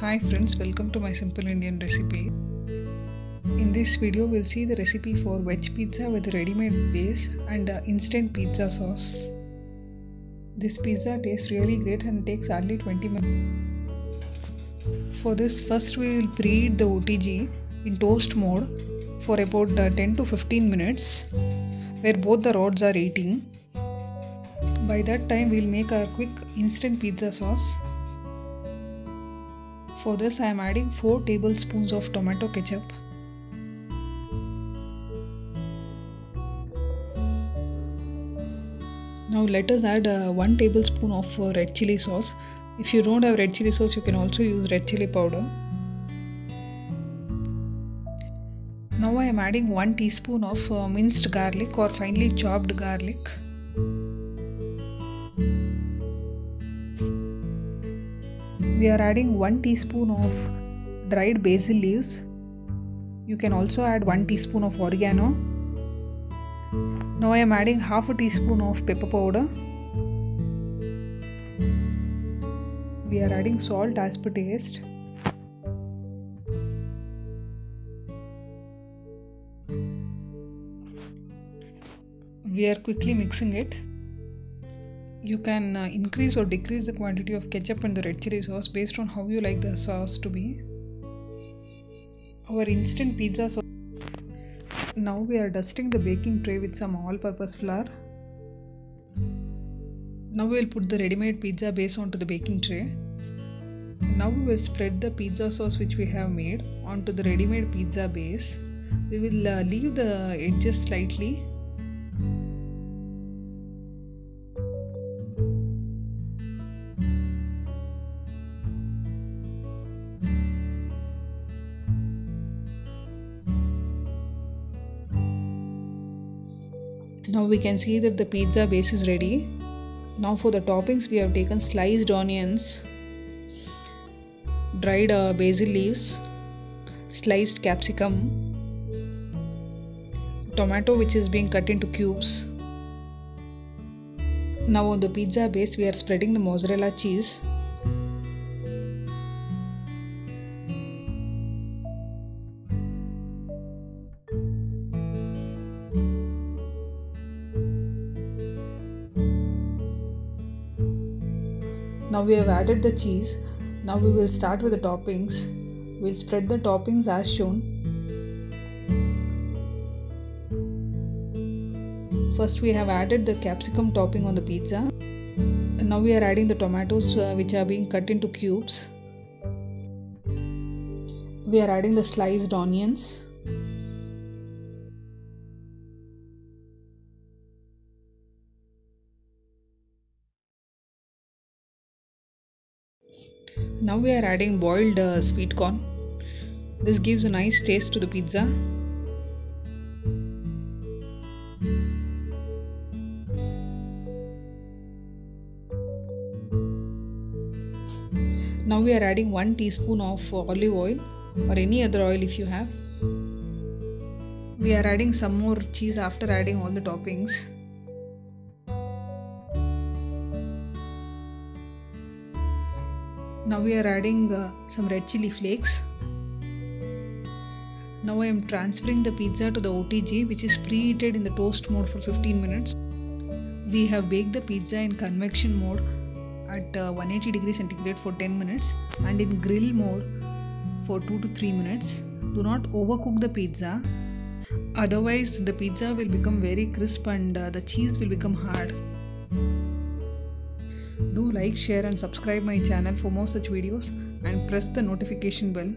Hi friends, welcome to my simple Indian recipe. In this video, we'll see the recipe for veg pizza with ready-made base and uh, instant pizza sauce. This pizza tastes really great and takes hardly 20 minutes. For this, first we will preheat the OTG in toast mode for about uh, 10 to 15 minutes where both the rods are eating. By that time, we'll make our quick instant pizza sauce. For this, I am adding 4 tablespoons of tomato ketchup. Now let us add uh, 1 tablespoon of uh, red chili sauce. If you don't have red chili sauce, you can also use red chili powder. Now I am adding 1 teaspoon of uh, minced garlic or finely chopped garlic. We are adding 1 teaspoon of dried basil leaves. You can also add 1 teaspoon of oregano. Now I am adding half a teaspoon of pepper powder. We are adding salt as per taste. We are quickly mixing it. You can uh, increase or decrease the quantity of ketchup and the red chili sauce based on how you like the sauce to be. Our instant pizza sauce. Now we are dusting the baking tray with some all purpose flour. Now we will put the ready made pizza base onto the baking tray. Now we will spread the pizza sauce which we have made onto the ready made pizza base. We will uh, leave the edges slightly Now we can see that the pizza base is ready. Now for the toppings we have taken sliced onions, dried uh, basil leaves, sliced capsicum, tomato which is being cut into cubes. Now on the pizza base we are spreading the mozzarella cheese. Now we have added the cheese. Now we will start with the toppings. We'll spread the toppings as shown. First we have added the capsicum topping on the pizza. And now we are adding the tomatoes uh, which are being cut into cubes. We are adding the sliced onions. Now we are adding boiled uh, sweet corn. This gives a nice taste to the pizza. Now we are adding 1 teaspoon of olive oil or any other oil if you have. We are adding some more cheese after adding all the toppings. Now we are adding uh, some red chili flakes. Now I am transferring the pizza to the OTG which is preheated in the toast mode for 15 minutes. We have baked the pizza in convection mode at uh, 180 degrees centigrade for 10 minutes and in grill mode for 2 to 3 minutes. Do not overcook the pizza otherwise the pizza will become very crisp and uh, the cheese will become hard. Do like, share and subscribe my channel for more such videos and press the notification bell